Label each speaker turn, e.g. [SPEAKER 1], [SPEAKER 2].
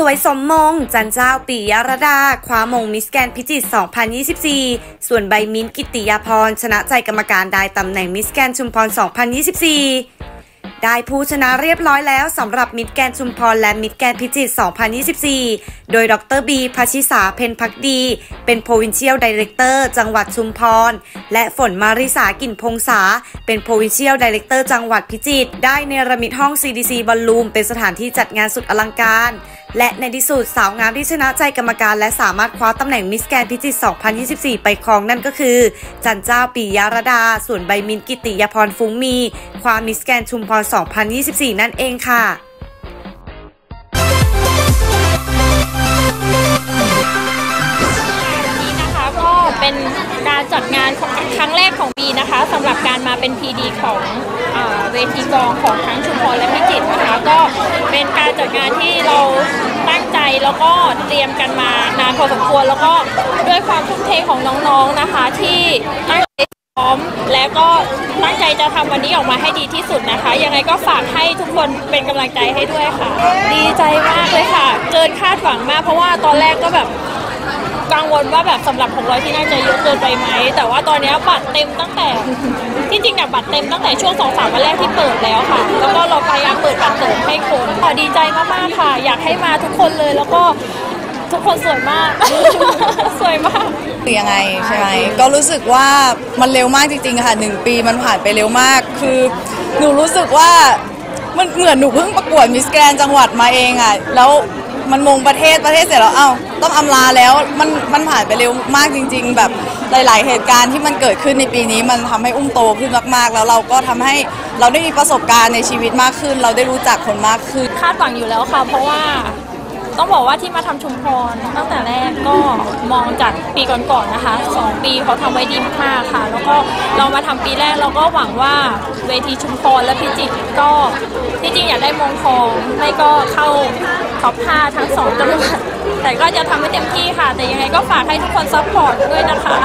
[SPEAKER 1] สวยสมมง จันทร์เจ้าปิยระดา คว้ามงมิสแกรนด์พิจิตร 2024 ส่วนใบมิ้นท์ กิตติยาพร ชนะใจกรรมการได้ตำแหน่งมิสแกรนด์ชุมพร 2024 ได้ผู้ชนะเรียบร้อยแล้วสำหรับมิสแกรนด์ชุมพรและมิสแกรนด์พิจิตร 2024 โดยดรบีพัชิสาเพนพักดี เป็น Provincial Director จังหวัดชุมพร และฝนมาริสากินพงษา เป็น Provincial Director จังหวัดพิจิตร ได้เนรมิตห้อง CDC บอลลูมเป็นสถานที่จัดงานสุดอลังการ และในที่สุดสาวงามที่ชนะใจกรรมการ และสามารถคว้าตำแหน่งมิสแกนพิจิตร 2024 ไปครองนั่นก็คือ จันเจ้าปียารดา ส่วนใบมินกิติยาพรฟุ้งมีความมิสแกนชุมพร 2024 นั่นเองค่ะ
[SPEAKER 2] นี้นะคะก็เป็นการจัดงานครั้งแรกของปีนะคะสำหรับการมาเป็น PD ของเอเวทีกองของทั้งชุมพรและพิจิตรนะคะ ก็เป็นการจัดงานที่เรา แล้วก็เตรียมกันมานานพอสมควรแล้วก็ด้วยความทุ่มเทของน้องๆนะคะ ที่ตั้งใจซ้อมและก็ตั้งใจจะทำวันนี้ออกมาให้ดีที่สุดนะคะ ยังไงก็ฝากให้ทุกคนเป็นกำลังใจให้ด้วยค่ะ ดีใจมากเลยค่ะ เกินคาดหวังมากเพราะว่าตอนแรกก็แบบ กังวลว่าแบบสำหรับ 600 ที่น่าจะเยอะเกินไปไหม แต่ว่าตอนนี้บัตรเต็มตั้งแต่ที่จริงเนี่ยบัตรเต็มตั้งแต่ช่วงสองสามวันแรกที่เปิดแล้วค่ะ แล้วก็เราพยายามเปิดบัตรเสริมให้คนค่ะดีใจมากๆค่ะ อยากให้มาทุกคนเลยแล้วก็ทุกคนสวยมาก สวยมาก
[SPEAKER 3] คือยังไงใช่ไหมก็รู้สึกว่ามันเร็วมากจริงๆค่ะหนึ่งปีมันผ่านไปเร็วมาก คือหนูรู้สึกว่ามันเหมือนหนูเพิ่งประกวดมิสแกรนจังหวัดมาเองอะแล้ว มันมงประเทศประเทศเสร็จแล้วเอ้าต้องอำลาแล้วมันมันผ่านไปเร็วมากจริง ๆ แบบหลาย ๆ เหตุการณ์ที่มันเกิดขึ้นในปีนี้ มันทำให้อุ้มโตขึ้นมากๆ แล้วเราก็ทำให้เราได้มีประสบการณ์ในชีวิตมากขึ้น เราได้รู้จักคนมากขึ้น
[SPEAKER 2] คาดหวังอยู่แล้วค่ะ เพราะว่า ต้องบอกว่าที่มาทำชุมพรตั้งแต่แรกก็มองจากปีก่อนๆนะคะสองปีเขาทำไว้ดีมากๆค่ะ แล้วก็เรามาทำปีแรกเราก็หวังว่าเวทีชุมพรและพิจิตรก็ที่จริงอยากได้มงทองไม่ก็เข้า top 5ทั้งสองจังหวัดแต่ก็จะทำให้เต็มที่ค่ะ แต่ยังไงก็ฝากให้ทุกคน support ด้วยนะคะ